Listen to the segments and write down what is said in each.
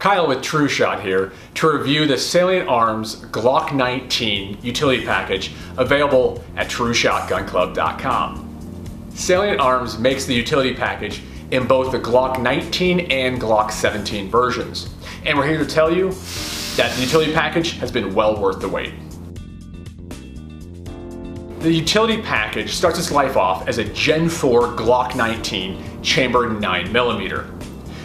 Kyle with True Shot here to review the Salient Arms Glock 19 utility package available at TrueShotGunClub.com. Salient Arms makes the utility package in both the Glock 19 and Glock 17 versions. And we're here to tell you that the utility package has been well worth the wait. The utility package starts its life off as a Gen 4 Glock 19 chambered 9mm.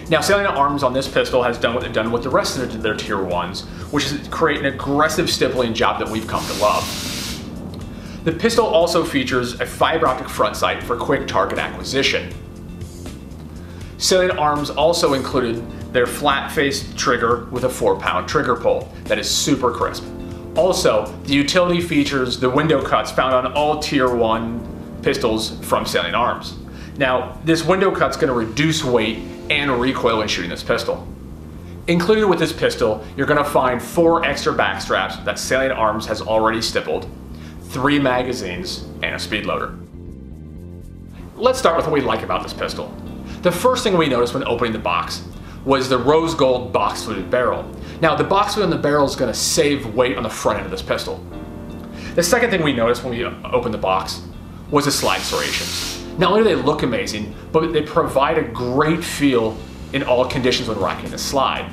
Now, Salient Arms on this pistol has done what they've done with the rest of their tier ones, which is create an aggressive stippling job that we've come to love. The pistol also features a fiber optic front sight for quick target acquisition. Salient Arms also included their flat face trigger with a 4 pound trigger pull that is super crisp. Also, the utility features the window cuts found on all tier 1 pistols from Salient Arms. Now, this window cut's going to reduce weight and recoil when shooting this pistol. Included with this pistol, you're going to find four extra back straps that Salient Arms has already stippled, three magazines, and a speed loader. Let's start with what we like about this pistol. The first thing we noticed when opening the box was the rose gold box fluted barrel. Now the box foot on the barrel is going to save weight on the front end of this pistol. The second thing we noticed when we opened the box was the slide serrations. Not only do they look amazing, but they provide a great feel in all conditions when racking the slide.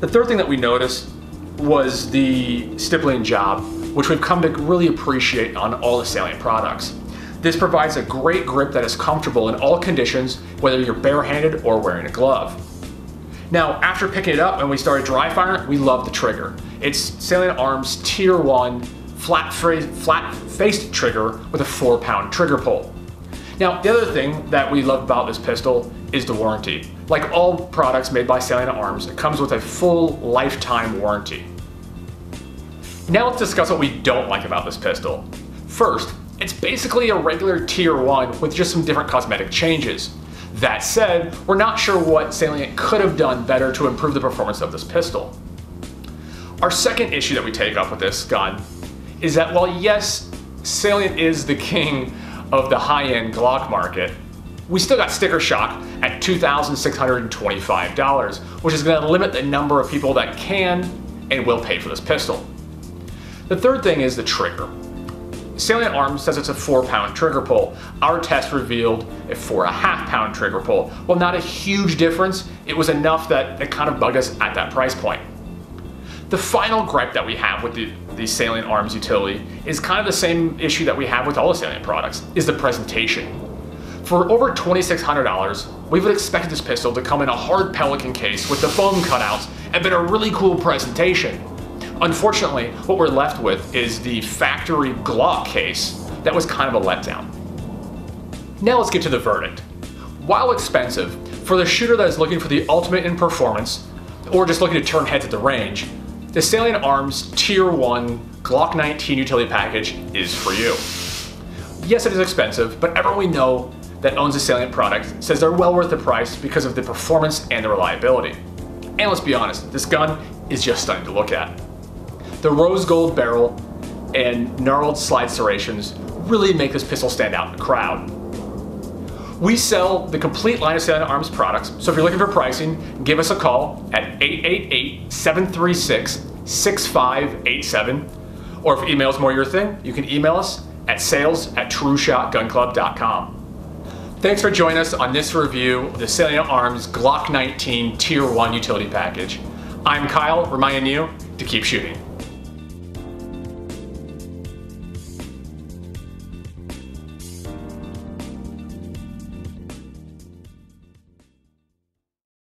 The third thing that we noticed was the stippling job, which we've come to really appreciate on all the Salient products. This provides a great grip that is comfortable in all conditions, whether you're barehanded or wearing a glove. Now, after picking it up and we started dry firing, we love the trigger. It's Salient Arms Tier 1 flat, flat faced trigger with a four pound trigger pull. Now, the other thing that we love about this pistol is the warranty. Like all products made by Salient Arms, it comes with a full lifetime warranty. Now let's discuss what we don't like about this pistol. First, it's basically a regular tier 1 with just some different cosmetic changes. That said, we're not sure what Salient could have done better to improve the performance of this pistol. Our second issue that we take up with this gun is that while yes, Salient is the king of the high-end Glock market, we still got sticker shock at $2,625, which is gonna limit the number of people that can and will pay for this pistol. The third thing is the trigger. Salient Arms says it's a four pound trigger pull. Our test revealed a four and a half pound trigger pull. Well, not a huge difference. It was enough that it kind of bugged us at that price point. The final gripe that we have with the, the Salient Arms utility is kind of the same issue that we have with all the Salient products, is the presentation. For over $2,600, we would expect this pistol to come in a hard Pelican case with the foam cutouts and been a really cool presentation. Unfortunately, what we're left with is the factory Glock case that was kind of a letdown. Now let's get to the verdict. While expensive, for the shooter that is looking for the ultimate in performance, or just looking to turn heads at the range, the Salient Arms Tier 1 Glock 19 utility package is for you. Yes, it is expensive, but everyone we know that owns a Salient product says they're well worth the price because of the performance and the reliability. And let's be honest, this gun is just stunning to look at. The rose gold barrel and gnarled slide serrations really make this pistol stand out in the crowd. We sell the complete line of Salient Arms products, so if you're looking for pricing, give us a call at 888-736-6587. Or if email is more your thing, you can email us at sales at trueshotgunclub.com. Thanks for joining us on this review of the Salient Arms Glock 19 Tier 1 utility package. I'm Kyle, reminding you to keep shooting.